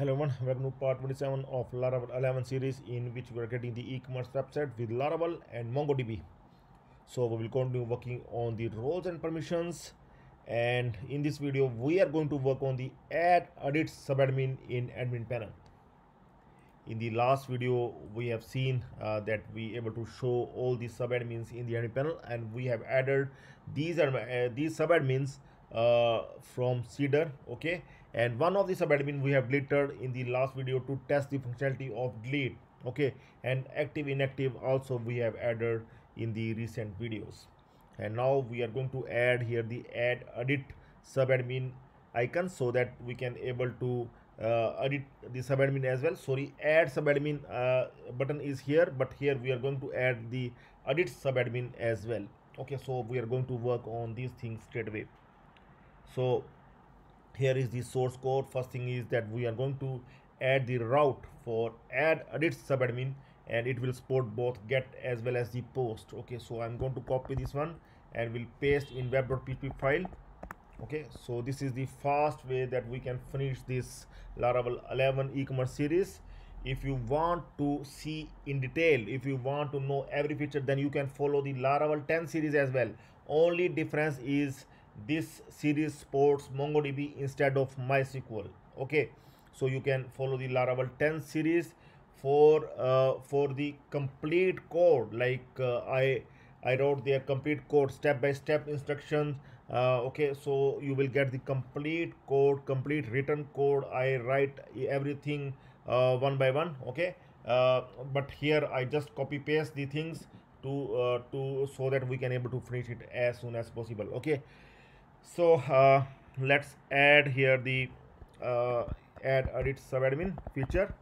Hello everyone, welcome to part 27 of Laravel 11 series in which we are getting the e-commerce website with Laravel and MongoDB. So we will continue working on the roles and permissions and in this video we are going to work on the add edit subadmin in admin panel. In the last video we have seen uh, that we able to show all the subadmins in the admin panel and we have added these are uh, these subadmins uh, from Seeder okay and one of the subadmin we have deleted in the last video to test the functionality of delete okay? And active inactive also we have added in the recent videos. And now we are going to add here the add edit subadmin icon so that we can able to uh, edit the subadmin as well. Sorry add subadmin uh, button is here but here we are going to add the edit subadmin as well. Okay so we are going to work on these things straight away. So here is the source code. First thing is that we are going to add the route for add edit subadmin and it will support both get as well as the post. Okay so i'm going to copy this one and will paste in web.php file. Okay so this is the fast way that we can finish this laravel 11 e-commerce series. If you want to see in detail if you want to know every feature then you can follow the laravel 10 series as well. Only difference is this series supports mongodb instead of mysql okay? So you can follow the laravel 10 series for uh, for the complete code. Like uh, i i wrote their complete code step by step instructions uh, okay? So you will get the complete code complete written code. I write everything uh, one by one okay? Uh, but here i just copy paste the things to uh, to so that we can able to finish it as soon as possible okay so uh, let's add here the uh, add edit subadmin feature.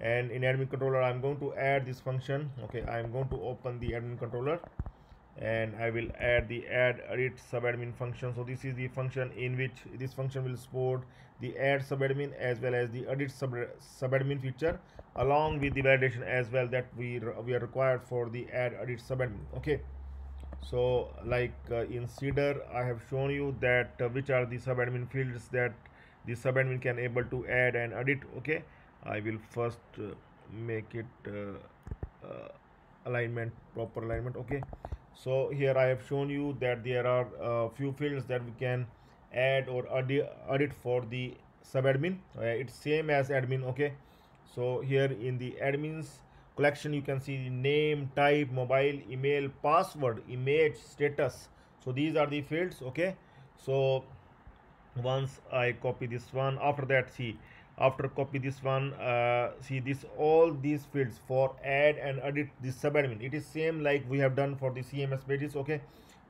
And in admin controller i'm going to add this function. Okay i'm going to open the admin controller. And i will add the add edit subadmin function. So this is the function in which this function will support the add subadmin as well as the edit sub subadmin feature along with the validation as well that we we are required for the add edit subadmin. Okay so like uh, in seeder i have shown you that uh, which are the subadmin fields that the subadmin can able to add and edit okay? I will first uh, make it uh, uh, alignment proper alignment okay? So here i have shown you that there are a few fields that we can add or edit for the subadmin. Uh, it's same as admin okay? So here in the admins collection you can see name type mobile email password image status. So these are the fields okay? So once i copy this one after that see after copy this one uh, see this all these fields for add and edit this subadmin. It is same like we have done for the cms pages okay?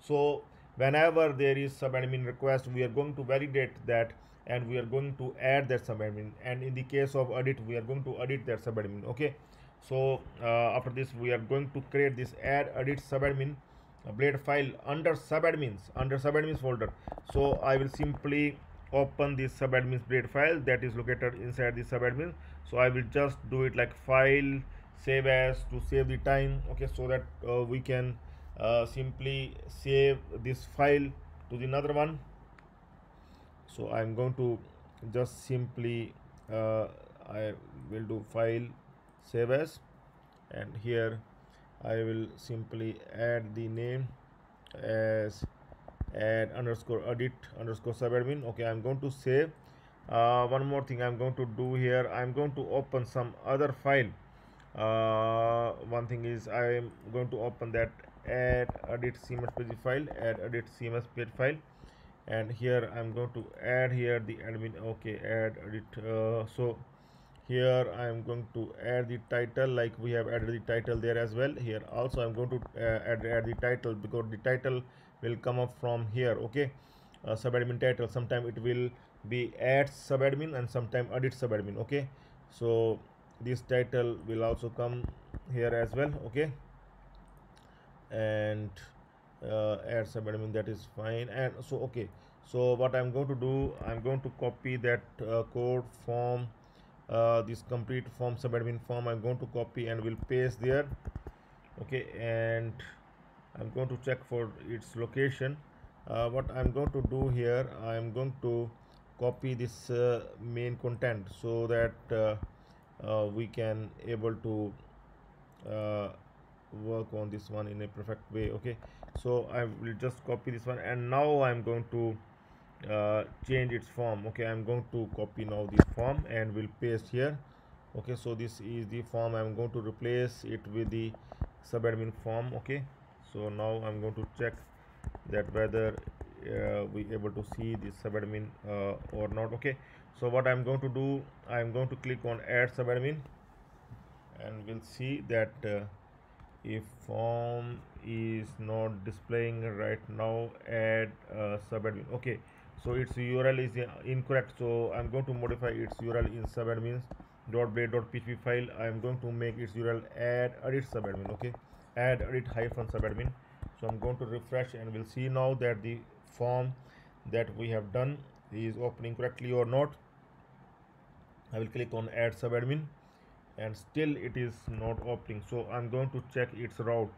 So whenever there is subadmin request we are going to validate that and we are going to add that subadmin. And in the case of edit we are going to edit that subadmin okay so uh, after this we are going to create this add edit subadmin uh, blade file under subadmins under subadmins folder. So i will simply open this subadmins blade file that is located inside the subadmin. So i will just do it like file save as to save the time okay so that uh, we can uh, simply save this file to the another one. So i'm going to just simply uh, i will do file save as. And here I will simply add the name as add underscore edit underscore subadmin. Okay I'm going to save. Uh, one more thing I'm going to do here. I'm going to open some other file. Uh, one thing is I'm going to open that add edit cms page file add edit cms page file. And here I'm going to add here the admin. Okay add edit. Uh, so here I am going to add the title like we have added the title there as well. Here also I'm going to uh, add, add the title because the title will come up from here okay? Uh, subadmin title sometime it will be add subadmin and sometime edit subadmin okay? So this title will also come here as well okay? And uh, add subadmin that is fine. And so okay. So what i'm going to do i'm going to copy that uh, code from uh, this complete form subadmin form i'm going to copy and will paste there. Okay and i'm going to check for its location. Uh, what i'm going to do here i'm going to copy this uh, main content so that uh, uh, we can able to uh, work on this one in a perfect way. Okay so I will just copy this one and now I'm going to uh, change its form. Okay I'm going to copy now the form and will paste here. Okay so this is the form I'm going to replace it with the subadmin form. Okay so now I'm going to check that whether uh, we able to see the subadmin uh, or not. Okay so what I'm going to do I'm going to click on add subadmin and we'll see that uh, if form is not displaying right now add uh, subadmin. Okay so its url is incorrect. So i'm going to modify its url in subadmins dot blade dot php file. I'm going to make its url add edit subadmin okay? Add edit hyphen subadmin. So i'm going to refresh and we'll see now that the form that we have done is opening correctly or not. I will click on add subadmin and still it is not opening. So i'm going to check its route.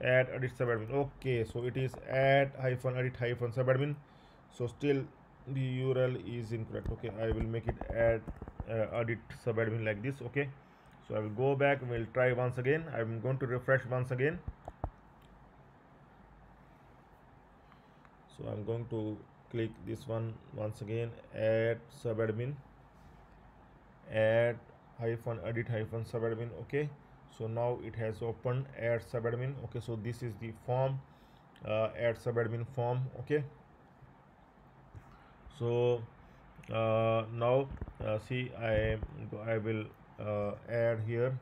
Add edit subadmin. Okay so it is add hyphen edit hyphen subadmin so still the url is incorrect okay? I will make it add uh, edit subadmin like this okay? So i will go back and we'll try once again. I'm going to refresh once again. So i'm going to click this one once again add subadmin add hyphen edit hyphen subadmin okay? So now it has opened add subadmin okay? So this is the form uh, add subadmin form okay so uh, now uh, see I I will uh, add here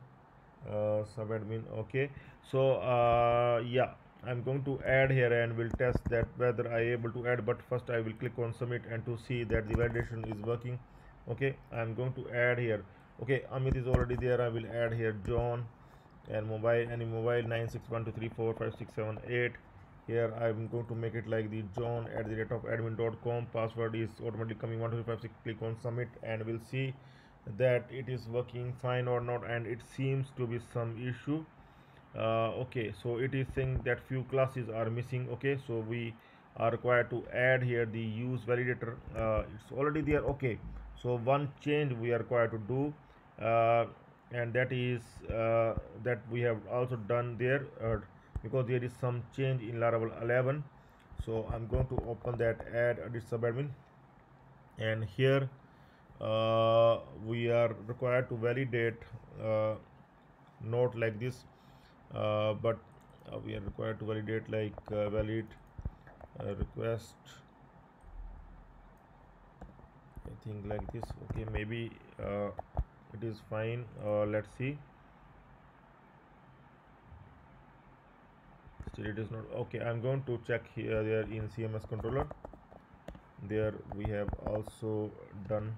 uh, subadmin okay. So uh, yeah I'm going to add here and we'll test that whether I able to add but first I will click on submit and to see that the validation is working okay. I'm going to add here okay Amit is already there. I will add here John and mobile any mobile 961234567 here I'm going to make it like the John at the rate of admin.com password is automatically coming 1256 click on submit and we'll see that it is working fine or not and it seems to be some issue. Uh, okay so it is saying that few classes are missing. Okay so we are required to add here the use validator. Uh, it's already there. Okay so one change we are required to do uh, and that is uh, that we have also done there. Uh, because there is some change in laravel 11 so i'm going to open that add edit subadmin and here uh, we are required to validate uh, note like this. Uh, but uh, we are required to validate like valid request. I think like this. Okay maybe it is fine. Uh, let's see still it is not okay i'm going to check here there in cms controller. There we have also done.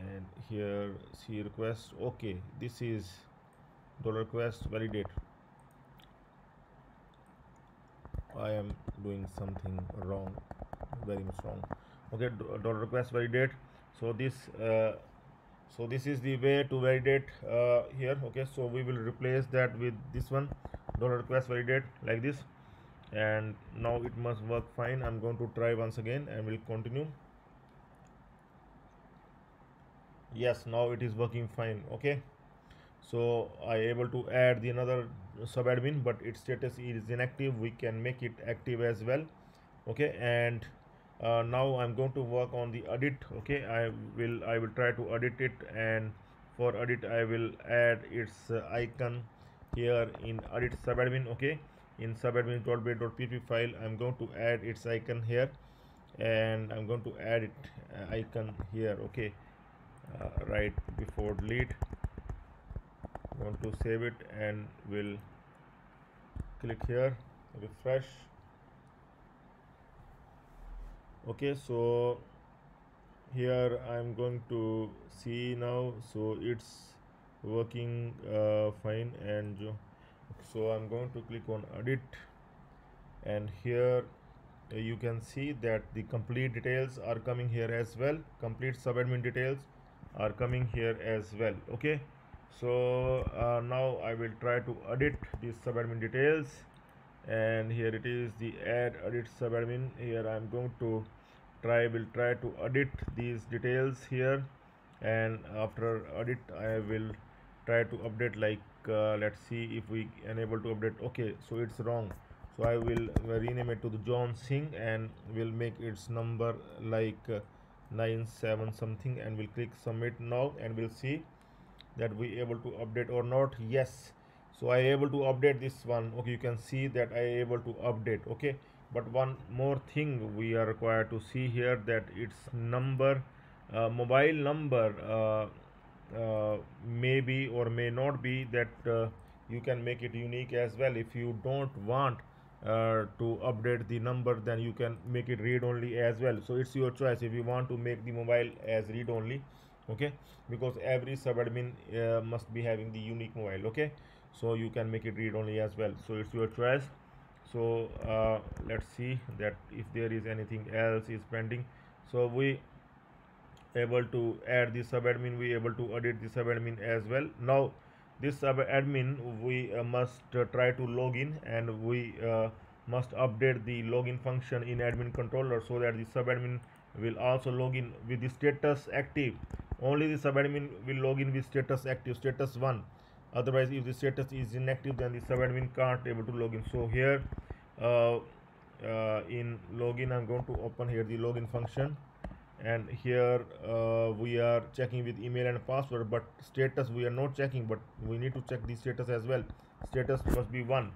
And here see request okay this is dollar request validate. I am doing something wrong very much wrong. Okay dollar request validate. So this uh, so this is the way to validate uh, here okay? So we will replace that with this one dollar request validate like this. And now it must work fine. I'm going to try once again and we'll continue. Yes now it is working fine okay? So i able to add the another subadmin but its status is inactive. We can make it active as well okay? And uh, now I'm going to work on the edit okay? I will I will try to edit it and for edit I will add its uh, icon here in edit subadmin okay? In subadmin.blade.php file I'm going to add its icon here and I'm going to add it uh, icon here okay? Uh, right before delete going to save it and will click here refresh okay so here I'm going to see now. So it's working uh, fine and so I'm going to click on edit. And here uh, you can see that the complete details are coming here as well. Complete subadmin details are coming here as well. Okay so uh, now I will try to edit these subadmin details. And here it is the add edit subadmin. Here i'm going to try will try to edit these details here. And after edit I will try to update like uh, let's see if we enable to update. Okay so it's wrong. So I will rename it to the John Singh and will make its number like uh, 97 something and we'll click submit now and we'll see that we able to update or not. Yes. So I able to update this one. Okay you can see that I able to update. Okay but one more thing we are required to see here that its number uh, mobile number uh, uh, may be or may not be that uh, you can make it unique as well. If you don't want uh, to update the number then you can make it read only as well. So it's your choice if you want to make the mobile as read only okay? Because every subadmin uh, must be having the unique mobile okay? So you can make it read only as well. So it's your choice so uh, let's see that if there is anything else is pending. So we able to add the subadmin we able to edit the subadmin as well. Now this subadmin we uh, must uh, try to log in and we uh, must update the login function in admin controller so that the subadmin will also log in with the status active. Only the subadmin will log in with status active status 1 otherwise if the status is inactive then the subadmin can't able to login so here uh, uh, in login i'm going to open here the login function. And here uh, we are checking with email and password but status we are not checking but we need to check the status as well. Status must be one.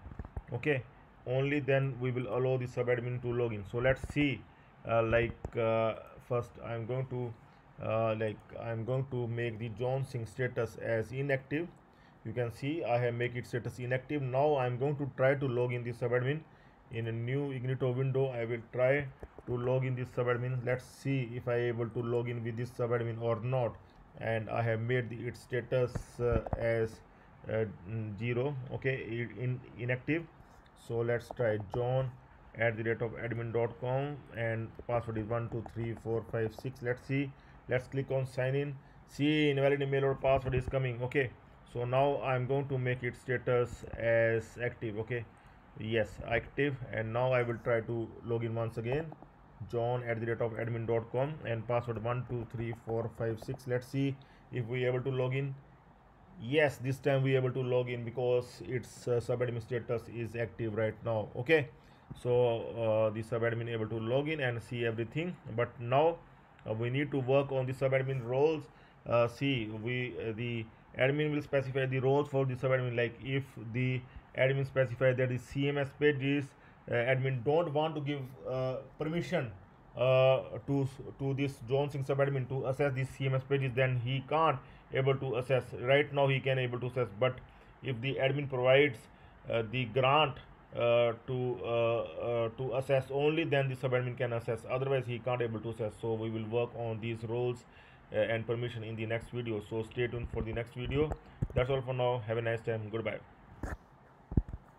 Okay? Only then we will allow the subadmin to login so let's see uh, like uh, first i'm going to uh, like i'm going to make the john singh status as inactive you can see i have make it status inactive. Now i'm going to try to log in the subadmin in a new ignito window. I will try to log in this subadmin. Let's see if i able to log in with this subadmin or not. And i have made the, its status uh, as uh, zero. Okay in inactive. So let's try john at the rate of admin.com and password is 123456 let's see. Let's click on sign in. See invalid email or password is coming. Okay so now i'm going to make it status as active okay? Yes active. And now i will try to log in once again. John at the rate of admin.com and password 123456 let's see if we able to log in. Yes this time we able to log in because its uh, subadmin status is active right now okay? So uh, the subadmin able to log in and see everything. But now uh, we need to work on the subadmin roles. Uh, see we uh, the admin will specify the roles for the subadmin like if the admin specify that the cms pages uh, admin don't want to give uh, permission uh, to to this John Singh subadmin to access these CMS pages, then he can't able to access. Right now, he can able to access, but if the admin provides uh, the grant uh, to uh, to access only, then the subadmin can access. Otherwise, he can't able to access. So we will work on these roles and permission in the next video. So stay tuned for the next video. That's all for now. Have a nice time. Goodbye.